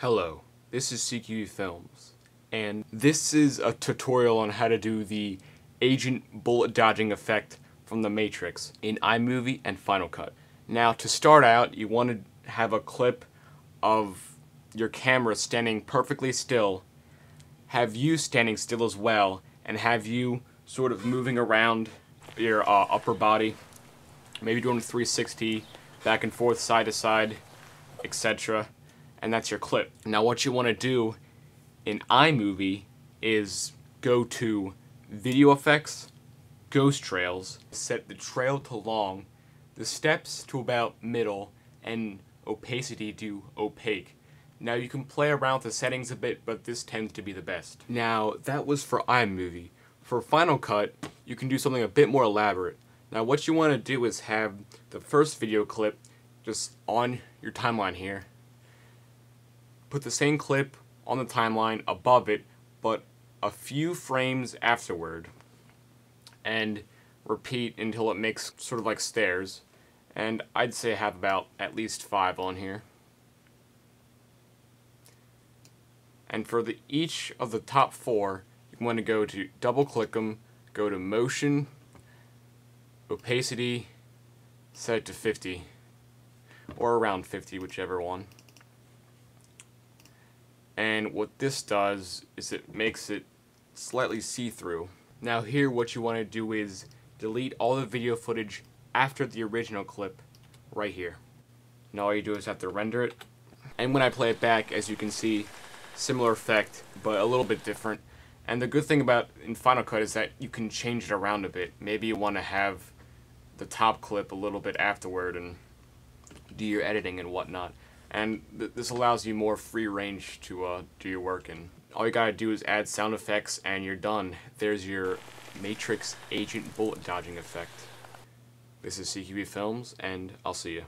Hello, this is CQV Films, and this is a tutorial on how to do the agent bullet dodging effect from the Matrix in iMovie and Final Cut. Now, to start out, you want to have a clip of your camera standing perfectly still, have you standing still as well, and have you sort of moving around your uh, upper body, maybe doing a 360, back and forth, side to side, etc and that's your clip. Now what you want to do in iMovie is go to Video Effects, Ghost Trails, set the trail to long, the steps to about middle, and opacity to opaque. Now you can play around with the settings a bit, but this tends to be the best. Now that was for iMovie. For Final Cut, you can do something a bit more elaborate. Now what you want to do is have the first video clip just on your timeline here put the same clip on the timeline above it, but a few frames afterward, and repeat until it makes sort of like stairs. And I'd say have about at least five on here. And for the each of the top four, you want to go to double click them, go to motion, opacity, set it to 50, or around 50, whichever one. And what this does is it makes it slightly see-through. Now here what you want to do is delete all the video footage after the original clip right here. Now all you do is have to render it. And when I play it back, as you can see, similar effect, but a little bit different. And the good thing about in Final Cut is that you can change it around a bit. Maybe you want to have the top clip a little bit afterward and do your editing and whatnot and th this allows you more free range to uh, do your work and all you gotta do is add sound effects and you're done. There's your Matrix Agent Bullet Dodging effect. This is CQV Films and I'll see you.